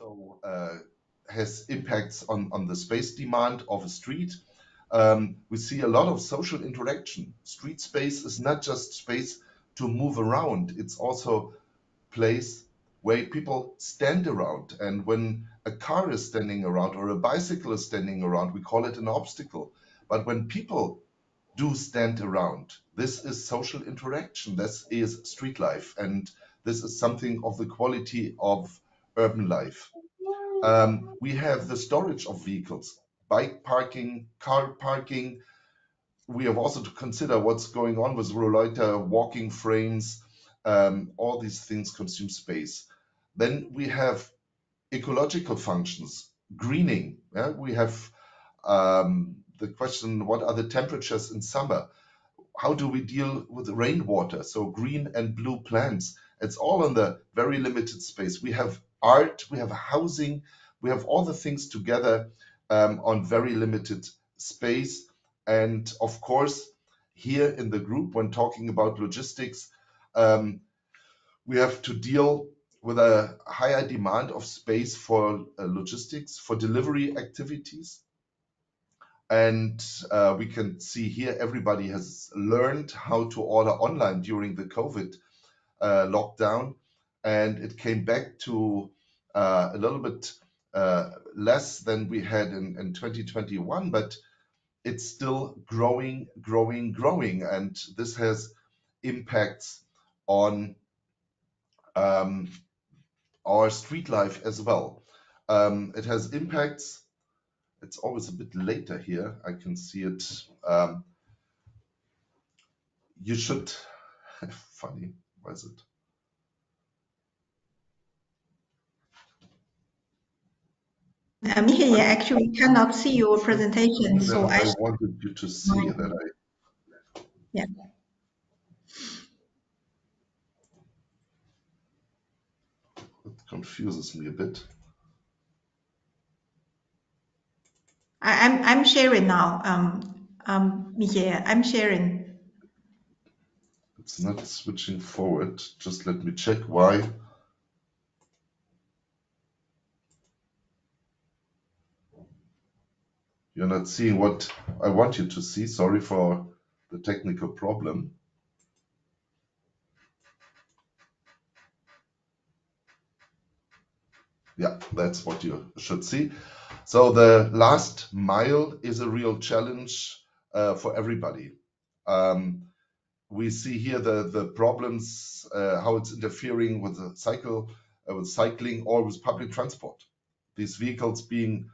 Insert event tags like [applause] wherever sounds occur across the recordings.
also uh, has impacts on, on the space demand of a street. Um, we see a lot of social interaction. Street space is not just space to move around, it's also place where people stand around. And when a car is standing around or a bicycle is standing around, we call it an obstacle. But when people do stand around, this is social interaction. This is street life. And this is something of the quality of urban life. Um, we have the storage of vehicles, bike parking, car parking. We have also to consider what's going on with Rollator, walking frames. Um, all these things consume space. Then we have ecological functions, greening. Yeah? We have um, the question, what are the temperatures in summer? How do we deal with rainwater? So green and blue plants. It's all in the very limited space. We have art, we have housing, we have all the things together um, on very limited space. And of course, here in the group, when talking about logistics, um, we have to deal with a higher demand of space for uh, logistics, for delivery activities. And uh, we can see here everybody has learned how to order online during the COVID uh, lockdown. And it came back to uh, a little bit uh, less than we had in, in 2021, but it's still growing, growing, growing. And this has impacts on um, our street life as well. Um, it has impacts. It's always a bit later here. I can see it. Um, you should, [laughs] funny, why is it? Uh, Michael, I actually cannot see your presentation, so I, I wanted you to see that I. Yeah. It confuses me a bit. I, am I'm, I'm sharing now, um, um, Michael, I'm sharing. It's not switching forward. Just let me check why. You're not seeing what I want you to see. Sorry for the technical problem. Yeah, that's what you should see. So the last mile is a real challenge uh, for everybody. Um, we see here the the problems, uh, how it's interfering with the cycle, uh, with cycling, or with public transport. These vehicles being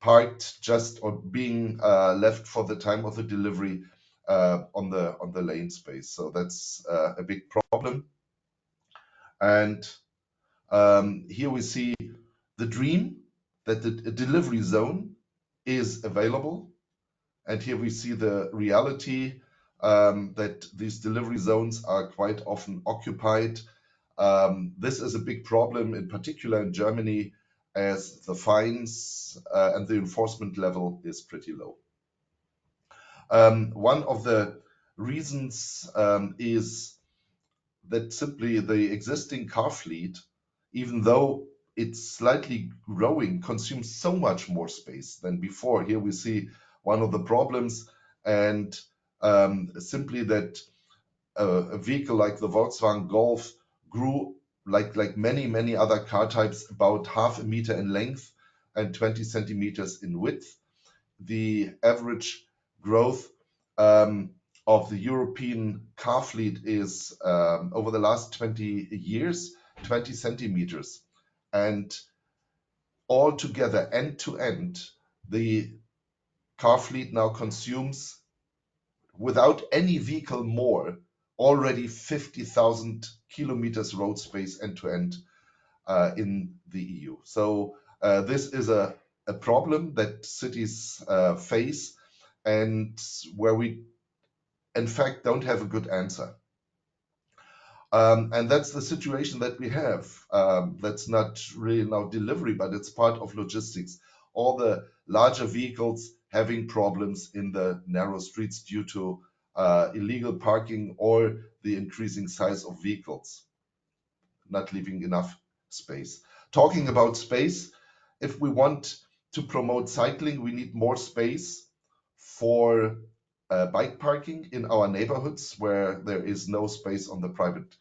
parked just or being uh, left for the time of the delivery uh, on the on the lane space. So that's uh, a big problem. And um, here we see the dream that the delivery zone is available. And here we see the reality um, that these delivery zones are quite often occupied. Um, this is a big problem, in particular in Germany, as the fines uh, and the enforcement level is pretty low. Um, one of the reasons um, is that simply the existing car fleet, even though it's slightly growing, consumes so much more space than before. Here we see one of the problems, and um, simply that a, a, vehicle like the Volkswagen Golf grew like like many many other car types about half a meter in length and 20 centimeters in width. The average growth um, of the European car fleet is um, over the last 20 years 20 centimeters and all together end to end the car fleet now consumes without any vehicle more already 50,000 kilometers road space end to end in the EU. So uh, this is a, a problem that cities uh, face and where we in fact don't have a good answer. Um, and that's the situation that we have. Um, that's not really now delivery, but it's part of logistics. All the larger vehicles having problems in the narrow streets due to uh, illegal parking or the increasing size of vehicles, not leaving enough space. Talking about space, if we want to promote cycling, we need more space for uh, bike parking in our neighborhoods where there is no space on the private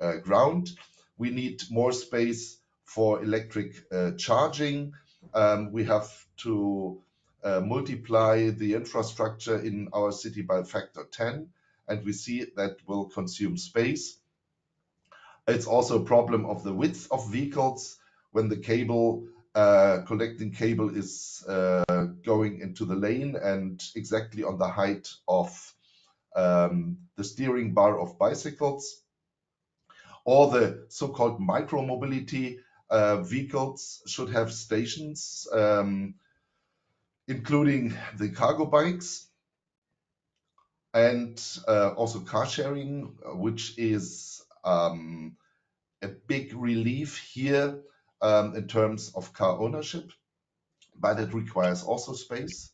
uh, ground. We need more space for electric uh, charging. Um, we have to multiply the infrastructure in our city by factor 10, and we see that will consume space. It's also a problem of the width of vehicles when the cable uh, collecting cable is uh, going into the lane and exactly on the height of um, the steering bar of bicycles. All the so-called micro-mobility uh, vehicles should have stations, um, including the cargo bikes and uh, also car sharing, which is um, a big relief here um, in terms of car ownership, but it requires also space.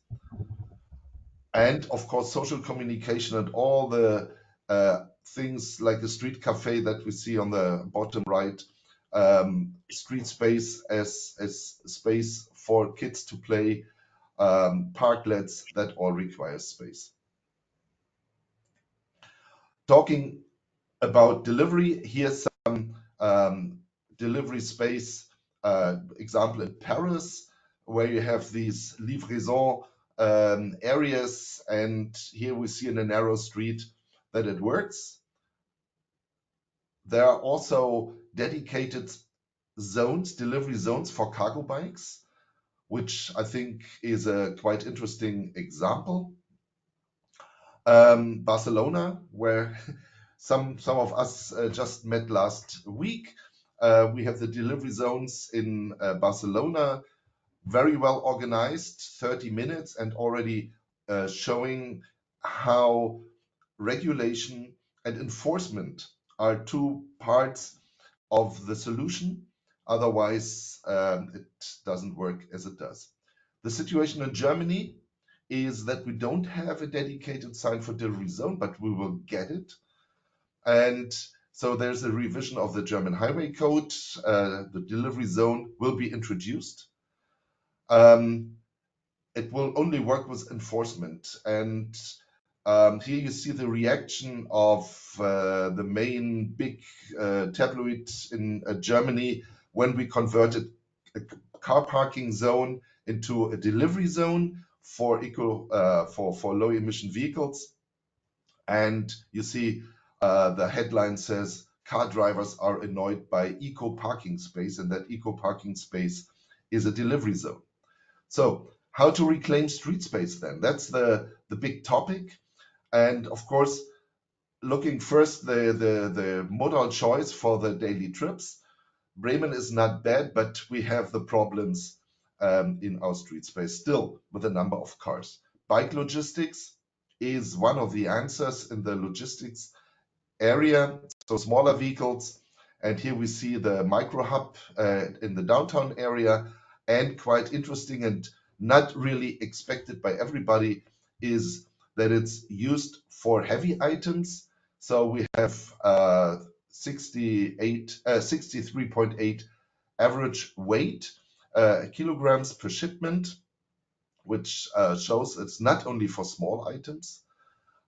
And of course, social communication and all the uh, things like a street cafe that we see on the bottom right, um, street space as, as space for kids to play, um, parklets, that all require space. Talking about delivery, here's some um, delivery space uh, example in Paris, where you have these livraison um, areas, and here we see in a narrow street that it works. There are also dedicated zones, delivery zones for cargo bikes, which I think is a quite interesting example. Um, Barcelona, where [laughs] some some of us uh, just met last week, uh, we have the delivery zones in uh, Barcelona, very well organized, 30 minutes, and already uh, showing how regulation and enforcement are two parts of the solution. Otherwise, um, it doesn't work as it does. The situation in Germany is that we don't have a dedicated sign for delivery zone, but we will get it. And so there's a revision of the German Highway Code. Uh, the delivery zone will be introduced. Um, it will only work with enforcement. And um, here you see the reaction of uh, the main big uh, tabloid in uh, Germany when we converted a car parking zone into a delivery zone for eco uh, for for low emission vehicles. And you see uh, the headline says car drivers are annoyed by eco parking space and that eco parking space is a delivery zone. So how to reclaim street space then? That's the, the big topic. And of course, looking first the, the, the modal choice for the daily trips. Bremen is not bad, but we have the problems um, in our street space still with the number of cars. Bike logistics is one of the answers in the logistics area, so smaller vehicles. And here we see the micro hub uh, in the downtown area. And quite interesting and not really expected by everybody is that it's used for heavy items. So we have uh, 68, uh, 63.8 average weight uh, kilograms per shipment, which uh, shows it's not only for small items.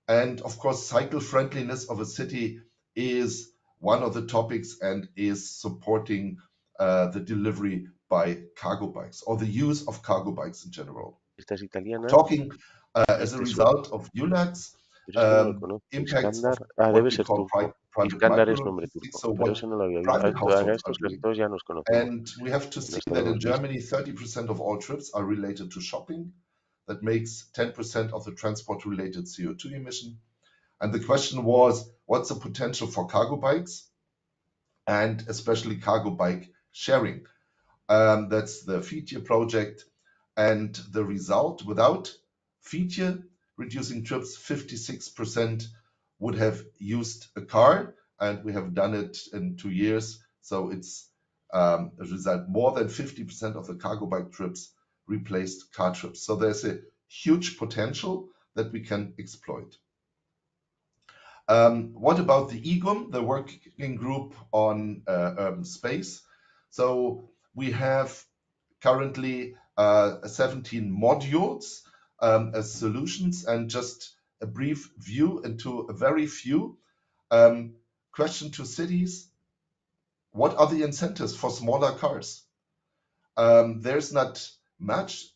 And of course, cycle friendliness of a city is one of the topics and is supporting uh, the delivery by cargo bikes or the use of cargo bikes in general. Talking uh, as a result of ULACs, um, impacts of what we call pri private so what private households And we have to see that in Germany, 30% of all trips are related to shopping, that makes 10% of the transport-related CO2 emission. And the question was, what's the potential for cargo bikes? And especially cargo bike sharing? Um, that's the Fietje project. And the result, without Fietje reducing trips, 56% would have used a car, and we have done it in two years. So it's um, a result more than 50% of the cargo bike trips replaced car trips. So there's a huge potential that we can exploit. Um, what about the EGUM, the working group on uh, urban space? So we have currently uh, 17 modules um, as solutions and just a brief view into a very few. Um, question to cities, what are the incentives for smaller cars? Um, there's not much.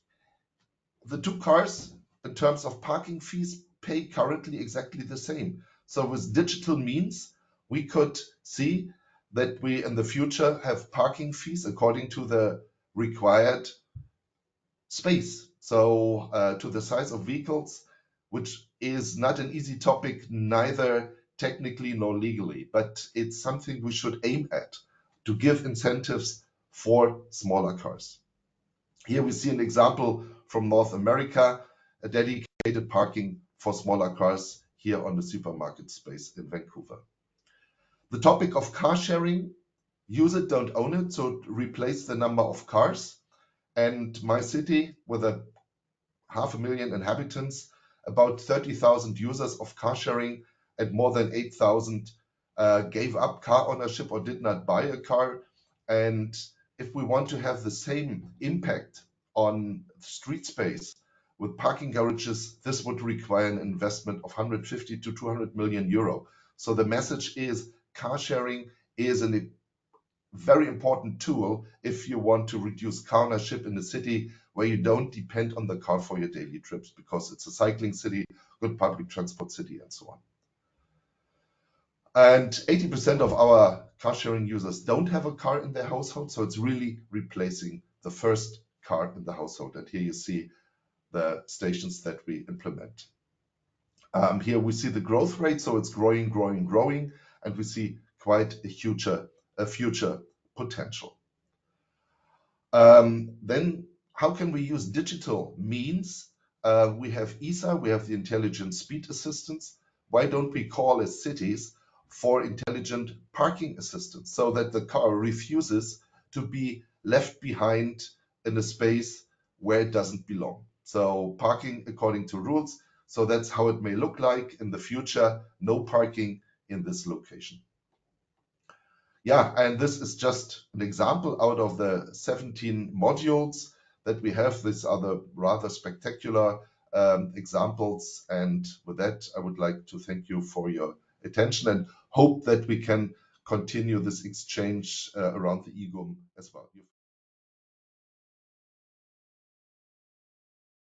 The two cars, in terms of parking fees, pay currently exactly the same. So with digital means, we could see that we in the future have parking fees according to the required space. So uh, to the size of vehicles, which is not an easy topic, neither technically nor legally, but it's something we should aim at to give incentives for smaller cars. Here we see an example from North America, a dedicated parking for smaller cars here on the supermarket space in Vancouver. The topic of car sharing, use it, don't own it, so replace the number of cars. And my city, with a half a million inhabitants, about 30,000 users of car sharing, and more than 8,000 uh, gave up car ownership or did not buy a car. And if we want to have the same impact on street space with parking garages, this would require an investment of 150 to 200 million euro. So the message is car sharing is a very important tool if you want to reduce car ownership in a city where you don't depend on the car for your daily trips because it's a cycling city, good public transport city, and so on. And 80% of our car sharing users don't have a car in their household, so it's really replacing the first car in the household. And here you see the stations that we implement. Um, here we see the growth rate, so it's growing, growing, growing, and we see quite a future, a future potential. Um, then how can we use digital means? Uh, we have ISA, we have the intelligent speed assistance. Why don't we call as cities for intelligent parking assistance so that the car refuses to be left behind in a space where it doesn't belong? So parking according to rules. So that's how it may look like in the future. No parking in this location. Yeah, and this is just an example out of the 17 modules that we have. These other rather spectacular um, examples. And with that, I would like to thank you for your attention and hope that we can continue this exchange uh, around the EGUM as well.